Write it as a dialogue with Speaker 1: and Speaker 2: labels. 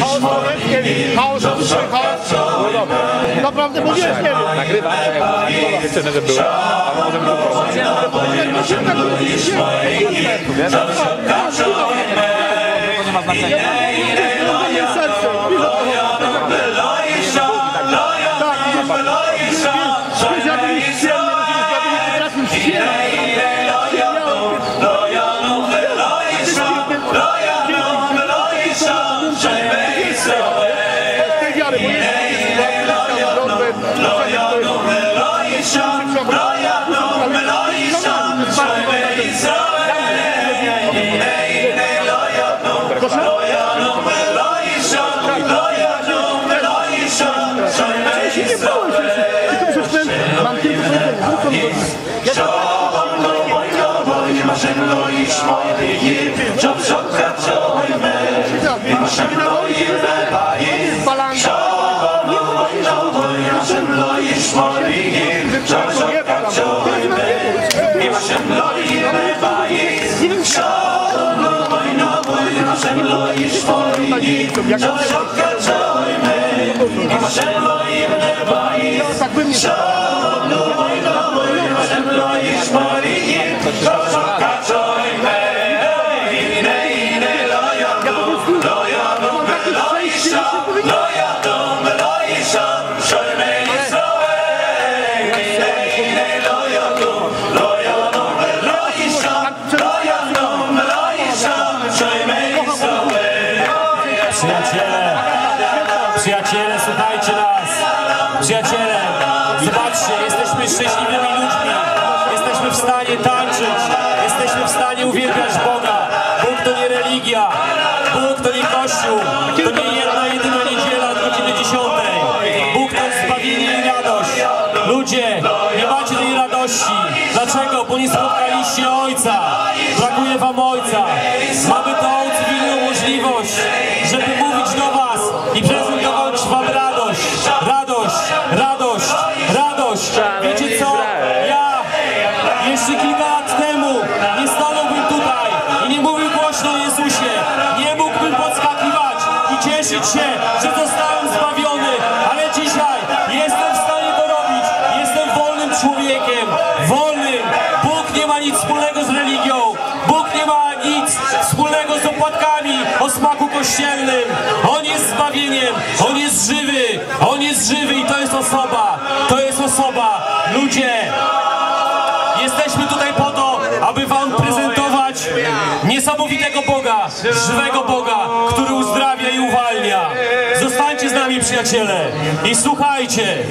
Speaker 1: Chaos Morawiecki, chaos, duży chaos. Naprawdę mówiłeś, nie wiem.
Speaker 2: Nagrywa, dziewczyny, że były. A możemy to To nie ma znaczenia.
Speaker 1: Moje serce, Tak, wiesz, Mam tylko powiedzenie, wrócą do Balanga. Tak שם לוי נרבאי אסך ביי מישם שם לוי נוי נוי אסך רייך פארי גאַצק קאַצוי מע אין
Speaker 3: נין לאיה לאיה לאישא przyjaciele, słuchajcie nas. Przyjaciele, zobaczcie, jesteśmy szczęśliwymi ludźmi. Jesteśmy w stanie tańczyć. Jesteśmy w stanie uwielbiać Boga. Bóg to nie religia. Bóg to nie Kościół. To nie jedna, jedyna niedziela od godziny 10. Bóg to jest zbawienie i radość. Ludzie, nie macie tej radości. Dlaczego? Bo nie spotkaliście Ojca. Brakuje wam Ojca. Mamy tą cywilną możliwość, żeby mówić do was i prezentować cieszyć się, że zostałem zbawiony. Ale dzisiaj jestem w stanie to robić. Jestem wolnym człowiekiem. Wolnym. Bóg nie ma nic wspólnego z religią. Bóg nie ma nic wspólnego z opłatkami o smaku kościelnym. On jest zbawieniem. On jest żywy. On jest żywy i to jest osoba. To jest osoba. Ludzie, Jesteśmy tutaj po to, aby wam prezentować niesamowitego Boga, żywego Boga, który przyjaciele, i słuchajcie!